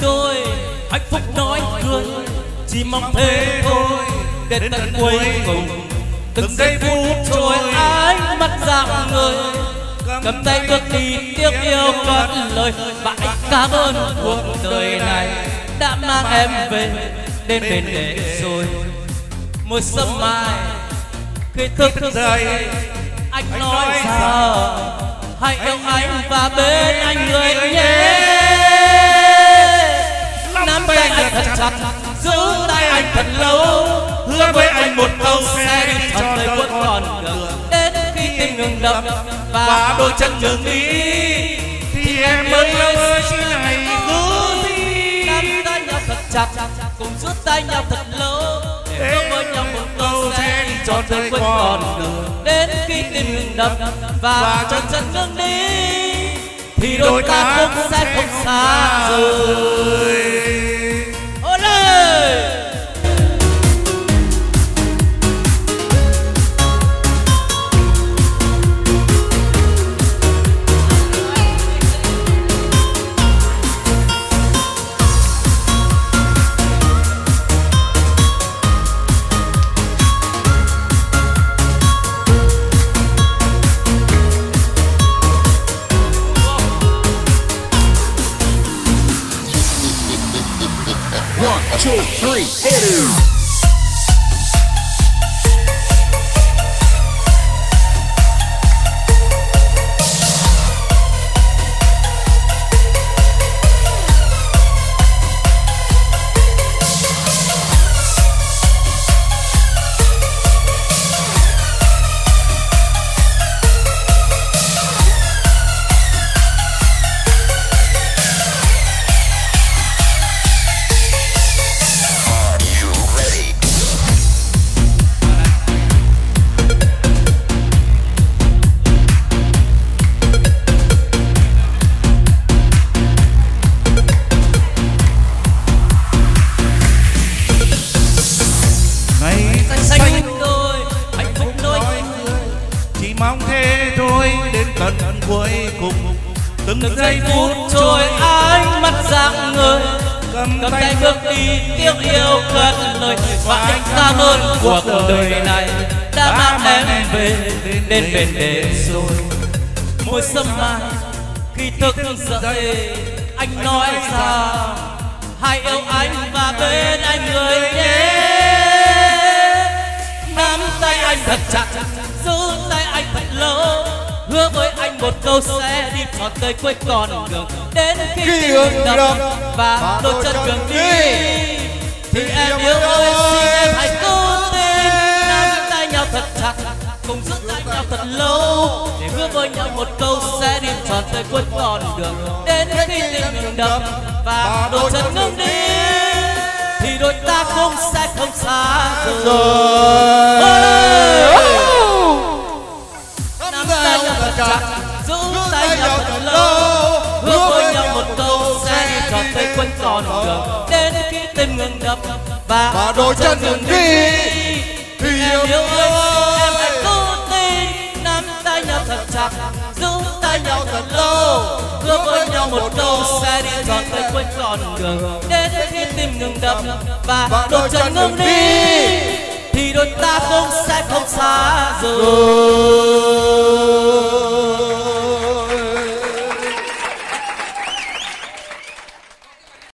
ta đôi hạnh phúc nói cười, chỉ mong thế thôi. Đến tận cuối cùng, từng giây phút trôi ánh mắt dạng người cầm tay bước đi tiếc yêu cất lời, và anh cảm ơn cuộc đời này đã mang em về đến bên để rồi. Một sớm mai, khi thức dậy, anh nói sao? Hãy yêu anh và bên anh người thật chặt giữ tay anh thật lâu hứa với anh một câu sẽ đi trọn đời cuối con đường. Đến khi tim ngừng đập và đôi chân ngừng đi thì em mới ơi xin hãy cứ đi nắm tay nhau thật chặt cùng giữ tay nhau thật lâu để hứa với nhau một câu sẽ đi trọn đời cuối con đường. đến khi tim ngừng đập và chân chân ngừng đi thì đôi ta cũng sẽ không xa rời two, three, hit it. Chỉ mong thế thôi đến tận cuối cùng. Từng giây phút trôi ánh mắt dạng người cầm cầm tay bước đi tiếng yêu cất lời. Và anh cảm ơn cuộc đời này. Đã mang em về đến bên để rồi. mỗi sớm mai khi thức dậy anh nói sao hãy yêu anh và bên anh người nhé. Nắm tay anh thật chặt câu sẽ đi trọn tới cuối con đường. Đến khi tim ngừng đập và đôi chân ngừng đi thì em yêu ơi xin em hãy cố tin nắm tay nhau thật chặt cùng giữ tay nhau thật lâu để hứa với nhau một câu sẽ đi trọn tới cuối con đường. Đến khi tim ngừng đập và đôi chân ngừng đi thì đôi ta cũng sẽ không xa rồi cuối con đường. Đến khi tim ngừng đập và đôi chân ngừng đi thì em yêu ơi em hãy cố tin nắm tay nhau thật chặt giữ tay nhau thật lâu. Hứa với nhau một câu sẽ đi trọn tới cuối con đường. Đến khi tim ngừng đập và đôi chân ngừng đi thì đôi ta cũng sẽ không xa rồi